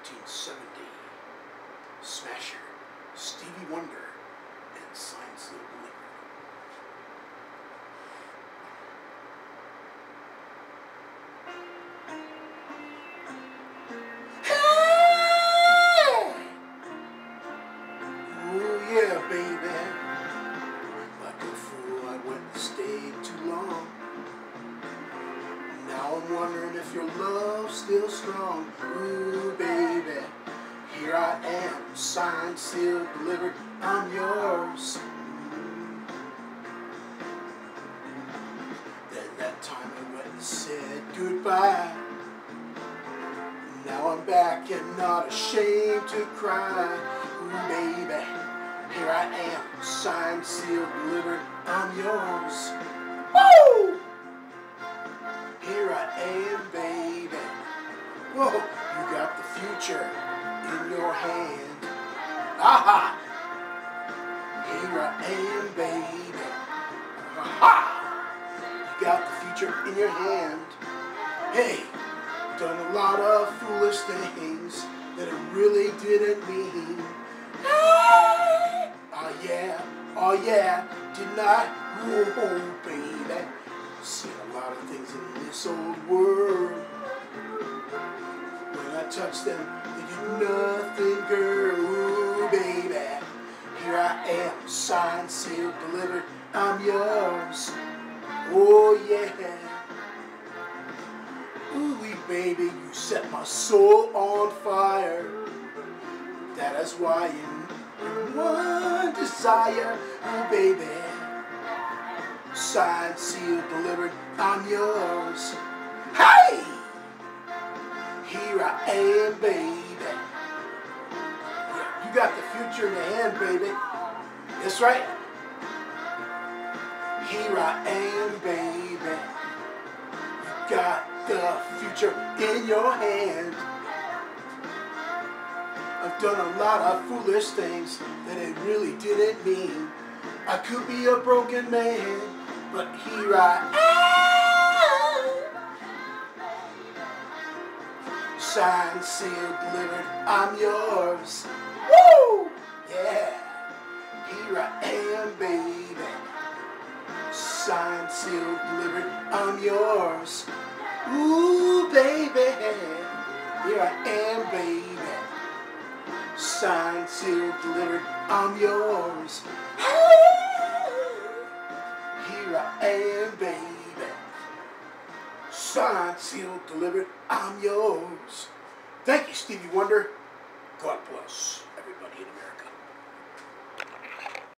1970. Smasher, Stevie Wonder, and Signed Sealed Delivered. I'm wondering if your love's still strong. Ooh, baby here I am, signed, sealed, delivered, I'm yours. Then that time I went and said goodbye. Now I'm back and not ashamed to cry. Ooh, baby, here I am, signed, sealed, delivered, I'm yours. Woo! Here I am, baby. Whoa, you got the future in your hand. Aha! Here I am, baby. Aha! You got the future in your hand. Hey, done a lot of foolish things that I really didn't mean. Hey! Oh yeah, oh yeah, didn't I? Oh, baby. Seen a lot of things in this old world. When I touch them, nothing, girl. Ooh, baby. Here I am, signed, sealed, delivered. I'm yours. Oh, yeah. Ooh, baby, you set my soul on fire. That is why in one desire, oh, baby signed, sealed, delivered, I'm yours. Hey! Here I am, baby. You got the future in your hand, baby. That's right. Here I am, baby. You got the future in your hand. I've done a lot of foolish things that I really didn't mean. I could be a broken man, but here I am. Signed, sealed, delivered, I'm yours. Woo! Yeah. Here I am, baby. Signed, sealed, delivered, I'm yours. Ooh, baby. Here I am, baby. Signed, sealed, delivered, I'm yours. Here I am, baby. Signed, sealed, delivered, I'm yours. Thank you, Stevie Wonder. God bless everybody in America.